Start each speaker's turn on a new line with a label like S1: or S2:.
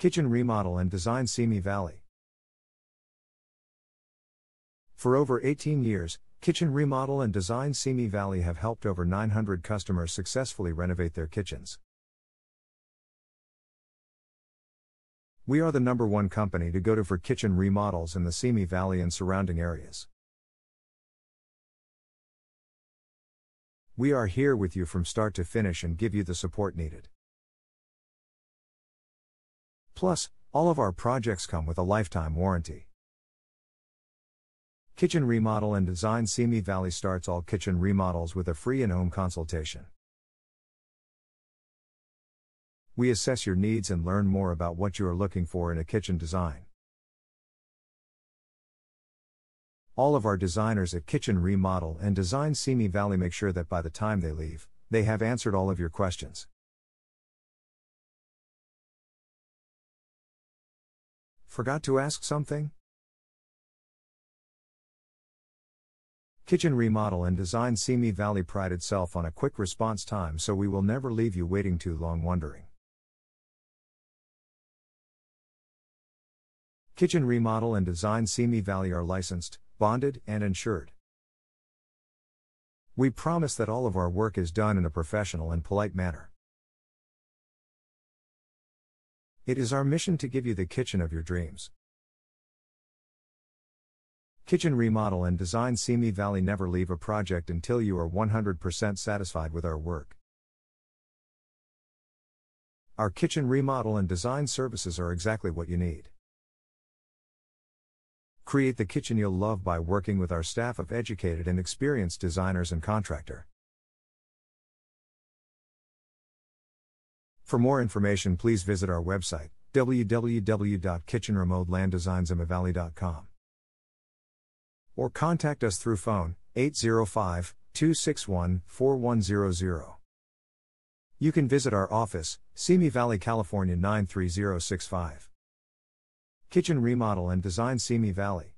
S1: Kitchen Remodel and Design Simi Valley. For over 18 years, Kitchen Remodel and Design Simi Valley have helped over 900 customers successfully renovate their kitchens. We are the number one company to go to for kitchen remodels in the Simi Valley and surrounding areas. We are here with you from start to finish and give you the support needed. Plus, all of our projects come with a lifetime warranty. Kitchen Remodel and Design Simi Valley starts all kitchen remodels with a free in home consultation. We assess your needs and learn more about what you are looking for in a kitchen design. All of our designers at Kitchen Remodel and Design Simi Valley make sure that by the time they leave, they have answered all of your questions. Forgot to ask something? Kitchen Remodel and Design Simi Valley pride itself on a quick response time so we will never leave you waiting too long wondering. Kitchen Remodel and Design Simi Valley are licensed, bonded, and insured. We promise that all of our work is done in a professional and polite manner. It is our mission to give you the kitchen of your dreams. Kitchen Remodel and Design Simi Valley never leave a project until you are 100% satisfied with our work. Our kitchen remodel and design services are exactly what you need. Create the kitchen you'll love by working with our staff of educated and experienced designers and contractor. For more information, please visit our website www.kitchenremodelanddesignsimivalley.com or contact us through phone 805 261 4100. You can visit our office, Simi Valley, California 93065. Kitchen Remodel and Design Simi Valley.